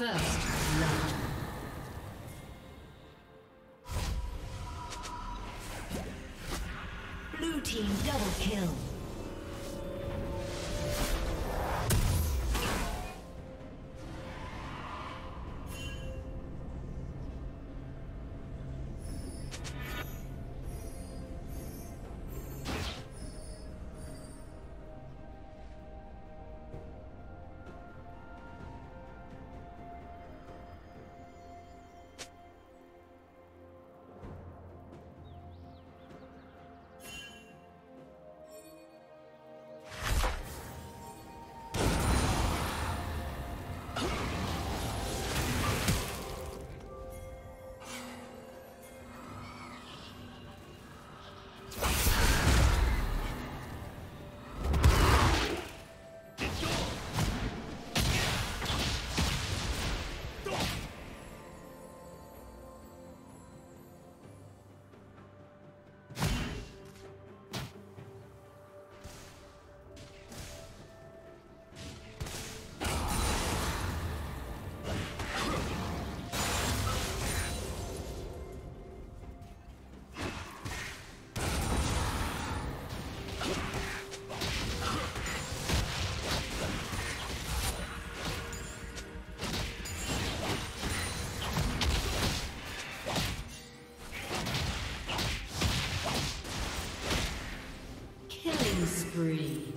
First Go! Spree.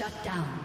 Shut down.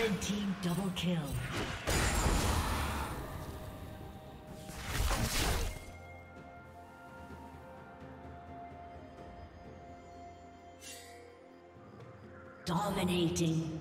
Red team double kill. Dominating.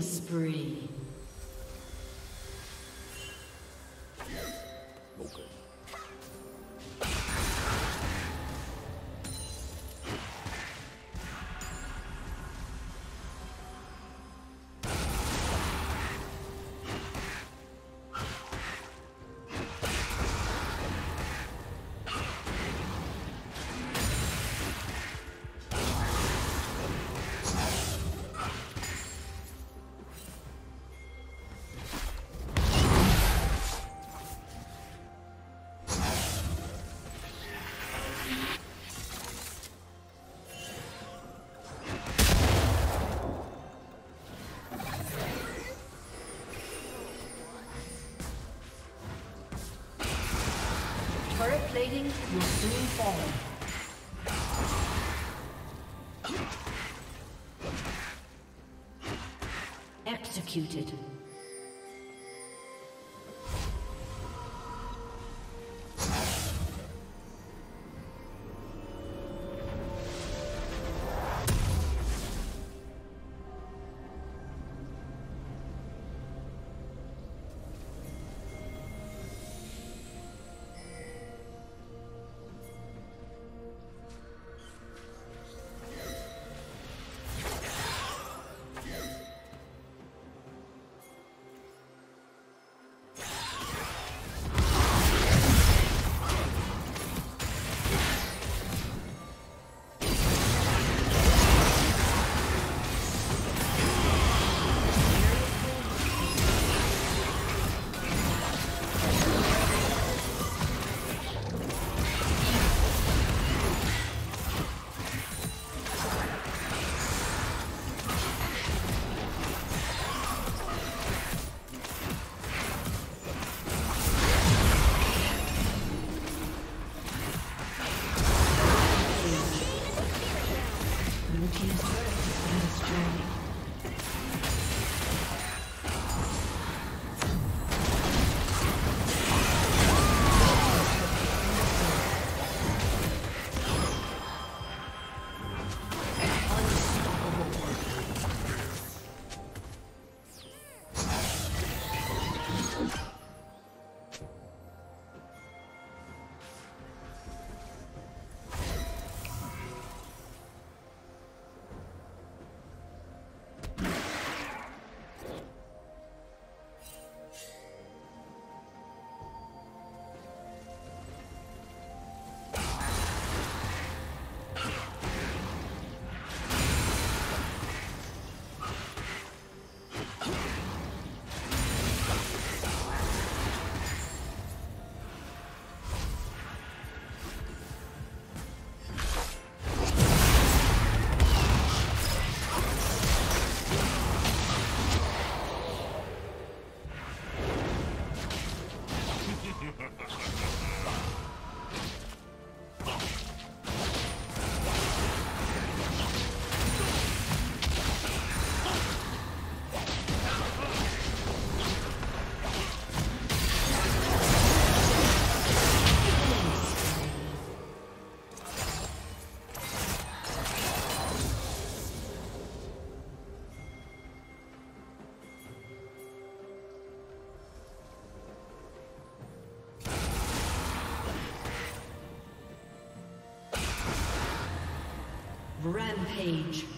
Spree. Plating will soon fall. Executed. Rampage.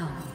Down.